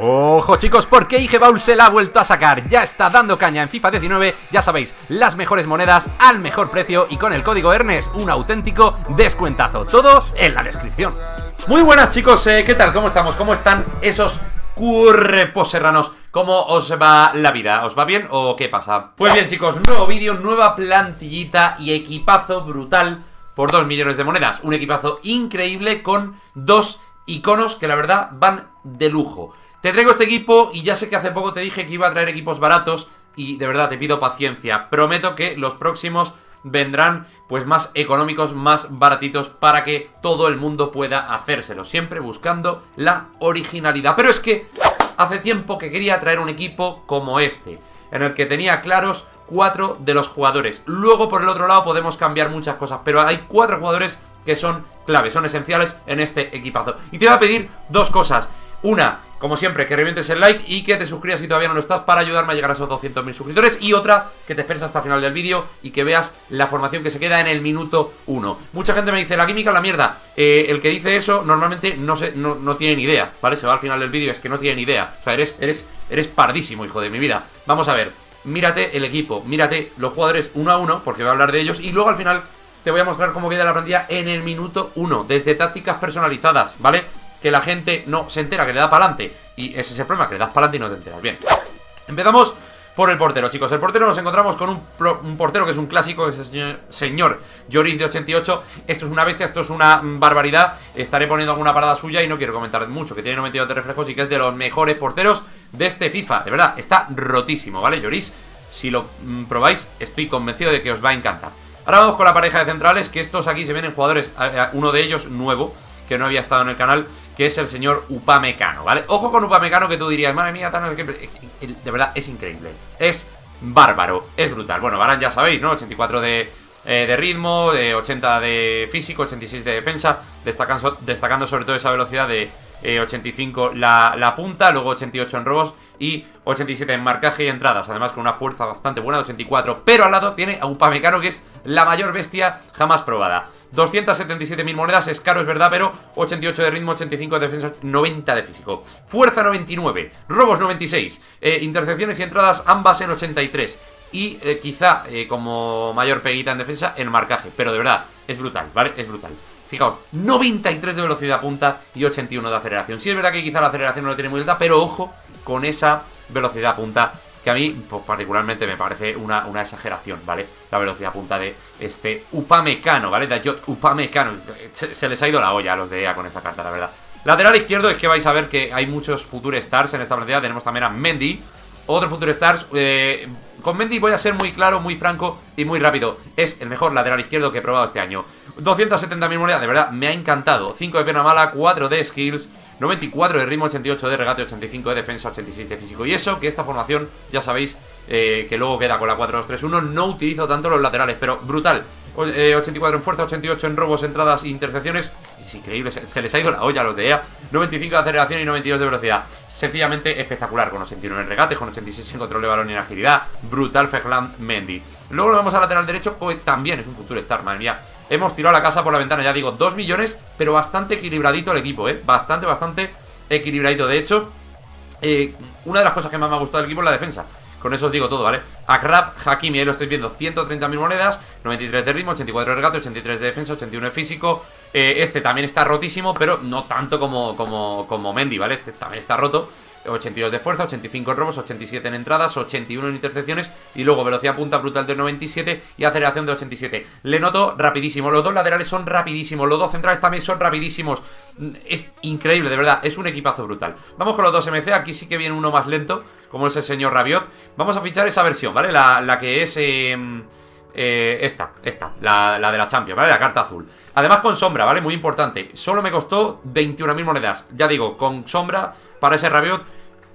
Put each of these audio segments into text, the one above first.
Ojo chicos, porque IGBaul se la ha vuelto a sacar, ya está dando caña en FIFA 19, ya sabéis, las mejores monedas al mejor precio y con el código ERNES un auténtico descuentazo, todo en la descripción. Muy buenas chicos, eh, ¿qué tal? ¿Cómo estamos? ¿Cómo están esos currepos serranos? ¿Cómo os va la vida? ¿Os va bien o qué pasa? Pues bien chicos, nuevo vídeo, nueva plantillita y equipazo brutal por 2 millones de monedas, un equipazo increíble con dos iconos que la verdad van de lujo. Te traigo este equipo y ya sé que hace poco te dije que iba a traer equipos baratos y de verdad te pido paciencia. Prometo que los próximos vendrán pues más económicos, más baratitos para que todo el mundo pueda hacérselo, siempre buscando la originalidad. Pero es que hace tiempo que quería traer un equipo como este, en el que tenía claros cuatro de los jugadores. Luego por el otro lado podemos cambiar muchas cosas, pero hay cuatro jugadores que son claves, son esenciales en este equipazo. Y te voy a pedir dos cosas. Una, como siempre, que revientes el like y que te suscribas si todavía no lo estás para ayudarme a llegar a esos 200.000 suscriptores. Y otra, que te esperes hasta el final del vídeo y que veas la formación que se queda en el minuto 1. Mucha gente me dice, la química la mierda. Eh, el que dice eso normalmente no, se, no, no tiene ni idea, ¿vale? Se va al final del vídeo, es que no tiene ni idea. O sea, eres, eres, eres pardísimo, hijo de mi vida. Vamos a ver, mírate el equipo, mírate los jugadores uno a uno, porque voy a hablar de ellos. Y luego al final te voy a mostrar cómo queda la plantilla en el minuto 1, desde tácticas personalizadas, ¿vale? Que la gente no se entera, que le da para adelante. Y ese es el problema, que le das para adelante y no te enteras. Bien, empezamos por el portero, chicos. El portero nos encontramos con un, portero que es un clásico, que es el señor, Lloris de 88. Esto es una bestia, esto es una barbaridad. Estaré poniendo alguna parada suya y no quiero comentar mucho, que tiene 92 de reflejos y que es de los mejores porteros de este FIFA. De verdad, está rotísimo, ¿vale? Lloris, si lo mm, probáis, estoy convencido de que os va a encantar. Ahora vamos con la pareja de centrales, que estos aquí se ven en jugadores, uno de ellos nuevo, que no había estado en el canal, que es el señor Upamecano, ¿vale? Ojo con Upamecano que tú dirías, madre mía, tan... de verdad es increíble, es bárbaro, es brutal. Bueno, Barán ya sabéis, ¿no? 84 de, eh, de ritmo, de 80 de físico, 86 de defensa, destacando, destacando sobre todo esa velocidad de 85 eh, la, la, punta, luego 88 en robos y 87 en marcaje y entradas, además con una fuerza bastante buena de 84, pero al lado tiene a Upamecano que es la mayor bestia jamás probada. 277.000 monedas, es caro, es verdad, pero 88 de ritmo, 85 de defensa, 90 de físico. Fuerza 99, robos 96, eh, intercepciones y entradas ambas en 83. Y eh, quizá eh, como mayor peguita en defensa, en marcaje. Pero de verdad, es brutal, ¿vale? Es brutal. Fijaos, 93 de velocidad punta y 81 de aceleración. Sí es verdad que quizá la aceleración no lo tiene muy alta, pero ojo con esa velocidad punta que a mí pues, particularmente me parece una, exageración, ¿vale? La velocidad punta de este Upamecano, ¿vale? De Upamecano. Se, se, les ha ido la olla a los de EA con esta carta, la verdad. Lateral izquierdo es que vais a ver que hay muchos Future Stars en esta plantilla. Tenemos también a Mendy, otro Future Stars. Eh, con Mendy voy a ser muy claro, muy franco y muy rápido. Es el mejor lateral izquierdo que he probado este año. 270.000 monedas, de verdad, me ha encantado. 5 de pierna mala, 4 de skills, 94 de ritmo, 88 de regate, 85 de defensa, 86 de físico. Y eso, que esta formación, ya sabéis, eh, que luego queda con la 4-2-3-1. No utilizo tanto los laterales, pero brutal. 84 eh, en fuerza, 88 en robos, entradas e intercepciones. Es increíble, se, les ha ido la olla a los de EA. 95 de aceleración y 92 de velocidad. Sencillamente espectacular, con 89 en regate, con 86 en control de balón y en agilidad. Brutal Fegland Mendy. Luego lo vemos al lateral derecho, que también es un futuro star, madre mía. Hemos tirado la casa por la ventana, ya digo, 2 millones, pero bastante equilibradito el equipo, ¿eh? Bastante, bastante equilibradito. De hecho, eh, una de las cosas que más me ha gustado del equipo es la defensa. Con eso os digo todo, ¿vale? Akraf Hakimi, ahí lo estáis viendo, 130.000 monedas, 93 de ritmo, 84 de regate, 83 de defensa, 81 de físico. Eh, este también está rotísimo, pero no tanto como, como, como Mendy, ¿vale? Este también está roto. 82 de fuerza, 85 en robos, 87 en entradas, 81 en intercepciones y luego velocidad punta brutal de 97 y aceleración de 87. Le noto rapidísimo, los dos laterales son rapidísimos, los dos centrales también son rapidísimos. Es increíble, de verdad, es un equipazo brutal. Vamos con los dos MC, aquí sí que viene uno más lento, como es el señor Rabiot. Vamos a fichar esa versión, ¿vale? La, que es... Em, eh, esta, esta, la, la, de la Champions, ¿vale? La carta azul. Además con sombra, ¿vale? Muy importante. Solo me costó 21.000 monedas. Ya digo, con sombra para ese Rabiot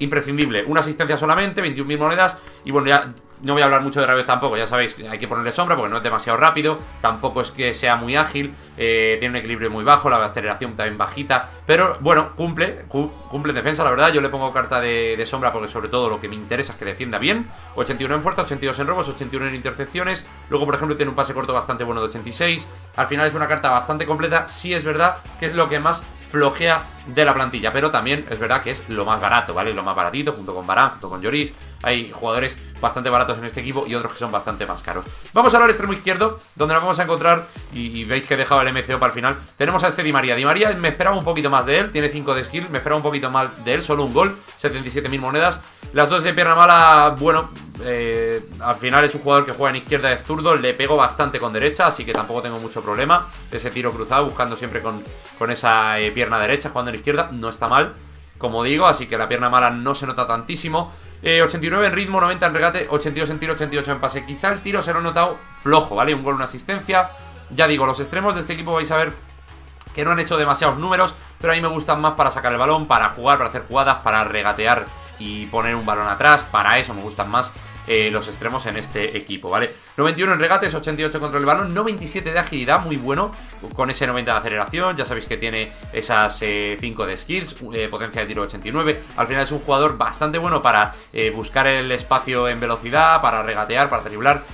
imprescindible. Una asistencia solamente, 21.000 monedas. Y bueno, ya no voy a hablar mucho de Rabiot tampoco, ya sabéis, hay que ponerle sombra porque no es demasiado rápido, tampoco es que sea muy ágil, eh, tiene un equilibrio muy bajo, la aceleración también bajita, pero bueno, cumple, cumple en defensa, la verdad, yo le pongo carta de, sombra porque sobre todo lo que me interesa es que defienda bien, 81 en fuerza, 82 en robos, 81 en intercepciones, luego por ejemplo tiene un pase corto bastante bueno de 86, al final es una carta bastante completa, sí es verdad que es lo que más flojea de la plantilla, pero también es verdad que es lo más barato, ¿vale? Lo más baratito, junto con Barán, junto con Lloris. Hay jugadores bastante baratos en este equipo y otros que son bastante más caros. Vamos ahora al extremo izquierdo, donde nos vamos a encontrar, y, veis que he dejado el MCO para el final. Tenemos a este Di María. Di María me esperaba un poquito más de él, tiene 5 de skill, me esperaba un poquito más de él, solo un gol, 77.000 monedas. Las dos de pierna mala, bueno, eh, al final es un jugador que juega en izquierda de zurdo, le pego bastante con derecha, así que tampoco tengo mucho problema. Ese tiro cruzado, buscando siempre con, esa eh, pierna derecha, jugando en izquierda, no está mal como digo, así que la pierna mala no se nota tantísimo. 89 eh, en ritmo, 90 en regate, 82 en tiro, 88 en pase. Quizá el tiro se lo ha notado flojo, ¿vale? Un gol, una asistencia. Ya digo, los extremos de este equipo vais a ver que no han hecho demasiados números, pero a mí me gustan más para sacar el balón, para jugar, para hacer jugadas, para regatear y poner un balón atrás. Para eso me gustan más eh, los extremos en este equipo, ¿vale? 91 en regates, 88 contra el balón, 97 de agilidad, muy bueno, con ese 90 de aceleración, ya sabéis que tiene esas 5 eh, de skills, eh, potencia de tiro 89, al final es un jugador bastante bueno para buscar el espacio en velocidad, para regatear, para driblar,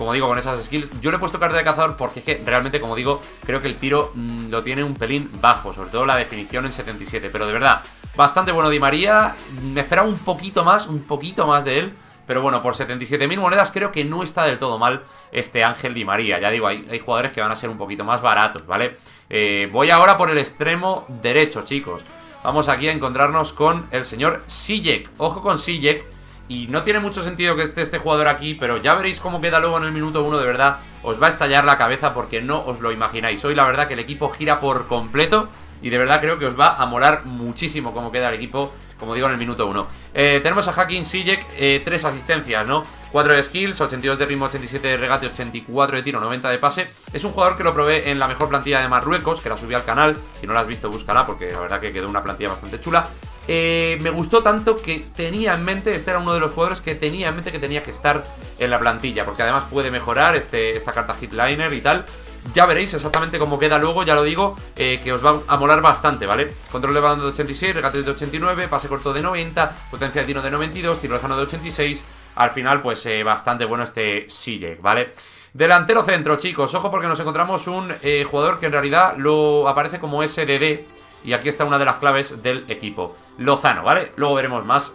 como digo, con esas skills. Yo le he puesto carta de cazador porque es que realmente, como digo, creo que el tiro mm, lo tiene un pelín bajo, sobre todo la definición en 77, pero de verdad, bastante bueno Di María, me esperaba un poquito más, un poquito más de él, pero bueno, por 77.000 monedas creo que no está del todo mal este Ángel Di María. Ya digo, hay, jugadores que van a ser un poquito más baratos, ¿vale? Eh, voy ahora por el extremo derecho, chicos. Vamos aquí a encontrarnos con el señor Sijek. Ojo con Sijek. Y no tiene mucho sentido que esté este jugador aquí, pero ya veréis cómo queda luego en el minuto 1 de verdad. Os va a estallar la cabeza porque no os lo imagináis. Hoy la verdad que el equipo gira por completo y de verdad creo que os va a molar muchísimo cómo queda el equipo como digo, en el minuto 1. Eh, tenemos a Hacking Sijek, eh, tres asistencias, ¿no? 4 de skills, 82 de ritmo, 87 de regate, 84 de tiro, 90 de pase. Es un jugador que lo probé en la mejor plantilla de Marruecos, que la subí al canal. Si no la has visto, búscala, porque la verdad que quedó una plantilla bastante chula. Eh, me gustó tanto que tenía en mente, este era uno de los jugadores que tenía en mente que tenía que estar en la plantilla, porque además puede mejorar este, esta carta hitliner y tal. Ya veréis exactamente cómo queda luego, ya lo digo, eh, que os va a molar bastante, ¿vale? Control de balón de 86, regate de 89, pase corto de 90, potencia de tiro de 92, tiro lejano de 86. Al final, pues eh, bastante bueno este Sijek, ¿vale? Delantero centro, chicos, ojo porque nos encontramos un eh, jugador que en realidad lo aparece como SDD y aquí está una de las claves del equipo. Lozano, ¿vale? Luego veremos más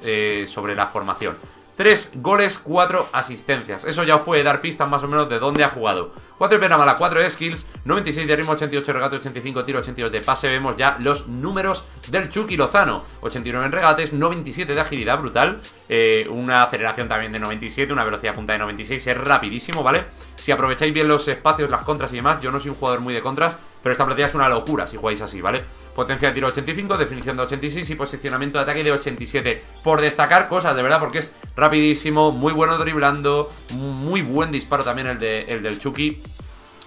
sobre la formación. 3 goles, 4 asistencias. Eso ya os puede dar pistas más o menos de dónde ha jugado. 4 de pena mala, 4 de skills, 96 de ritmo, 88 de regate, 85 tiro, 82 de pase. Vemos ya los números del Chucky Lozano. 89 en regates, 97 de agilidad, brutal. Eh, una aceleración también de 97, una velocidad punta de 96, es rapidísimo, ¿vale? Si aprovecháis bien los espacios, las contras y demás, yo no soy un jugador muy de contras, pero esta plantilla es una locura si jugáis así, ¿vale? Potencia de tiro 85, definición de 86 y posicionamiento de ataque de 87. Por destacar cosas, de verdad, porque es rapidísimo, muy bueno driblando, muy buen disparo también el, de, el del Chucky.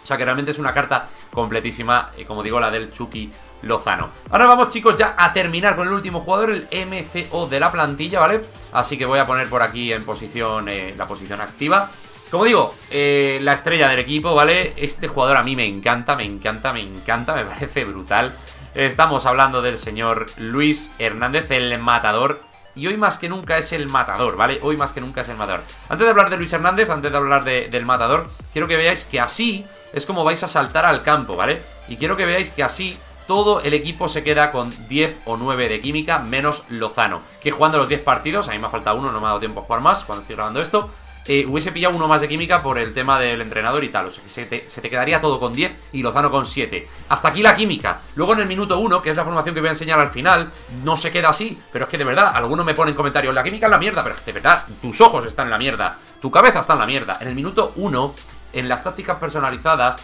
O sea que realmente es una carta completísima, eh, como digo, la del Chucky Lozano. Ahora vamos, chicos, ya a terminar con el último jugador, el MCO de la plantilla, ¿vale? Así que voy a poner por aquí en posición, eh, la posición activa. Como digo, eh, la estrella del equipo, ¿vale? Este jugador a mí me encanta, me encanta, me encanta, me parece brutal. Estamos hablando del señor Luis Hernández, el matador. Y hoy más que nunca es el matador, ¿vale? Hoy más que nunca es el matador. Antes de hablar de Luis Hernández, antes de hablar del matador, quiero que veáis que así es como vais a saltar al campo, ¿vale? Y quiero que veáis que así todo el equipo se queda con 10 o 9 de química, menos Lozano. Que jugando los 10 partidos, a mí me ha faltado uno, no me ha dado tiempo a jugar más cuando estoy grabando esto. Eh, hubiese pillado uno más de química por el tema del entrenador y tal. O sea que se te, quedaría todo con 10 y Lozano con 7. Hasta aquí la química. Luego en el minuto 1, que es la formación que voy a enseñar al final, no se queda así. Pero es que de verdad, algunos me ponen comentarios, la química es la mierda, pero de verdad, tus ojos están en la mierda. Tu cabeza está en la mierda. En el minuto 1, en las tácticas personalizadas,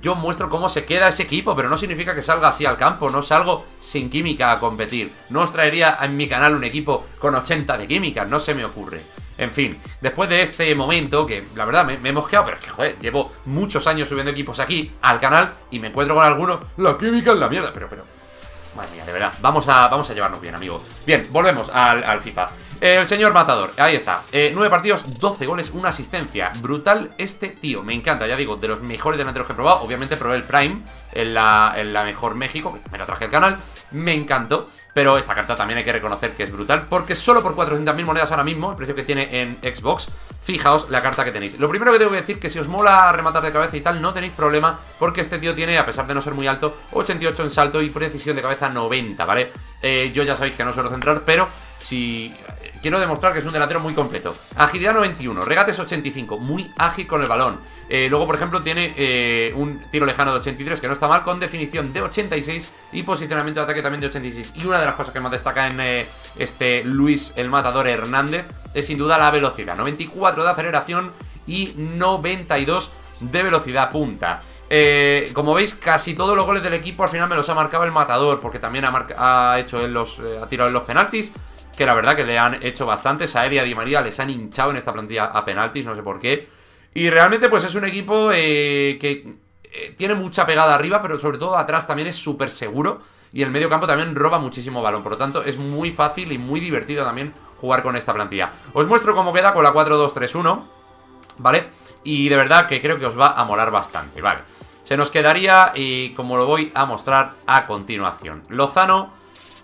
yo muestro cómo se queda ese equipo, pero no significa que salga así al campo, no salgo sin química a competir. No os traería en mi canal un equipo con 80 de química, no se me ocurre. En fin, después de este momento, que la verdad me, he mosqueado, pero es que, joder, llevo muchos años subiendo equipos aquí al canal y me encuentro con algunos, la química es la mierda, pero, pero, madre mía, de verdad, vamos a, vamos a llevarnos bien, amigo. Bien, volvemos al, FIFA. El señor Matador, ahí está. Eh, 9 partidos, 12 goles, una asistencia. Brutal este tío, me encanta, ya digo, de los mejores delanteros que he probado. Obviamente probé el Prime en la, en la mejor México, me lo traje al canal, me encantó. Pero esta carta también hay que reconocer que es brutal Porque solo por 400.000 monedas ahora mismo El precio que tiene en Xbox Fijaos la carta que tenéis Lo primero que tengo que decir que si os mola rematar de cabeza y tal No tenéis problema porque este tío tiene, a pesar de no ser muy alto 88 en salto y precisión de cabeza 90, ¿vale? Eh, yo ya sabéis que no suelo centrar, pero si quiero demostrar que es un delantero muy completo. Agilidad 91, regates 85, muy ágil con el balón. Eh, luego, por ejemplo, tiene eh, un tiro lejano de 83, que no está mal, con definición de 86 y posicionamiento de ataque también de 86. Y una de las cosas que más destaca en eh, este Luis el Matador Hernández es sin duda la velocidad. 94 de aceleración y 92 de velocidad punta. como veis, casi todos los goles del equipo al final me los ha marcado el matador, porque también ha, hecho los, ha tirado en los penaltis que la verdad que le han hecho bastantes. A Eria Di María les han hinchado en esta plantilla a penaltis, no sé por qué. Y realmente pues es un equipo eh, que eh, tiene mucha pegada arriba, pero sobre todo atrás también es súper seguro. Y el medio campo también roba muchísimo balón. Por lo tanto, es muy fácil y muy divertido también jugar con esta plantilla. Os muestro cómo queda con la 4-2-3-1, ¿vale? Y de verdad que creo que os va a molar bastante, ¿vale? Se nos quedaría, y como lo voy a mostrar a continuación. Lozano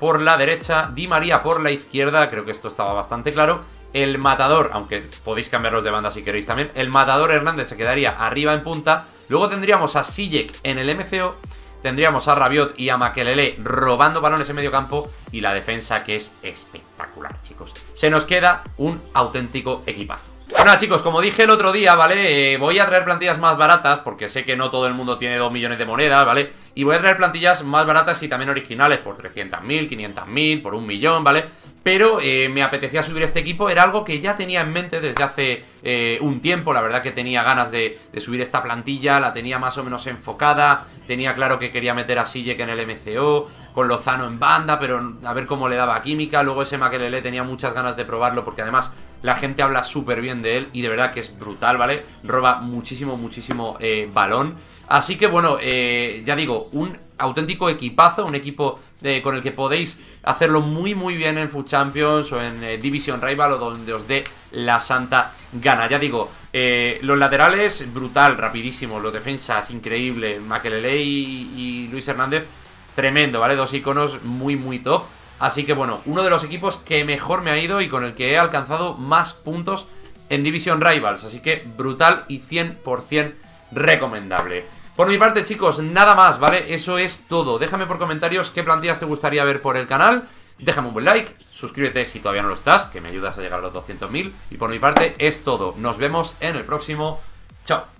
por la derecha, Di María por la izquierda, creo que esto estaba bastante claro. El matador, aunque podéis cambiarlos de banda si queréis también, el matador Hernández se quedaría arriba en punta. Luego tendríamos a Sijek en el MCO, tendríamos a Rabiot y a Makelele robando balones en medio campo y la defensa que es espectacular, chicos. Se nos queda un auténtico equipazo. Bueno chicos, como dije el otro día, ¿vale? Eh, voy a traer plantillas más baratas porque sé que no todo el mundo tiene 2 millones de monedas, ¿vale? Y voy a traer plantillas más baratas y también originales por 300.000, 500.000, por un millón, ¿vale? Pero eh, me apetecía subir este equipo, era algo que ya tenía en mente desde hace eh, un tiempo, la verdad que tenía ganas de, subir esta plantilla, la tenía más o menos enfocada, tenía claro que quería meter a Sijek en el MCO, con Lozano en banda, pero a ver cómo le daba química, luego ese Makelele tenía muchas ganas de probarlo porque además la gente habla súper bien de él y de verdad que es brutal, ¿vale? Roba muchísimo, muchísimo eh, balón. Así que bueno, ya digo, un auténtico equipazo, un equipo eh, con el que podéis hacerlo muy muy bien en Food Champions o en eh, Division Rival o donde os dé la santa gana. Ya digo, eh, los laterales brutal, rapidísimo, los defensas increíble, Makelele y, y Luis Hernández tremendo, ¿vale? Dos iconos muy muy top. Así que bueno, uno de los equipos que mejor me ha ido y con el que he alcanzado más puntos en Division Rivals. Así que brutal y 100% recomendable. Por mi parte, chicos, nada más, ¿vale? Eso es todo. Déjame por comentarios qué plantillas te gustaría ver por el canal. Déjame un buen like, suscríbete si todavía no lo estás, que me ayudas a llegar a los 200.000. Y por mi parte, es todo. Nos vemos en el próximo. Chao.